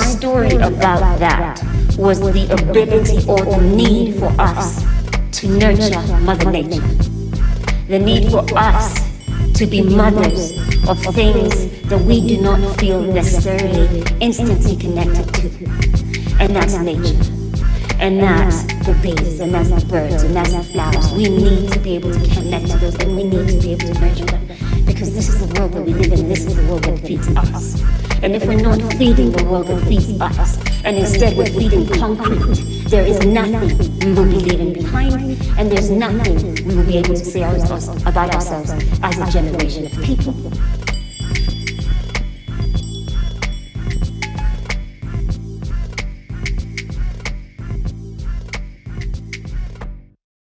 story about that was the ability or the need for us to nurture Mother Nature. The need for us to be mothers of things that we do not feel necessarily instantly connected to. And that's nature. And that's the bees, and that's the birds, and that's the flowers. We need to be able to connect to those, and we need to be able to nurture them. Because this is the world that we live in, this is the world that feeds us. If we're not feeding the world that feeds us, and instead we're feeding concrete, there is nothing we will be leaving behind, and there's nothing we will be able to say about ourselves as a generation of people.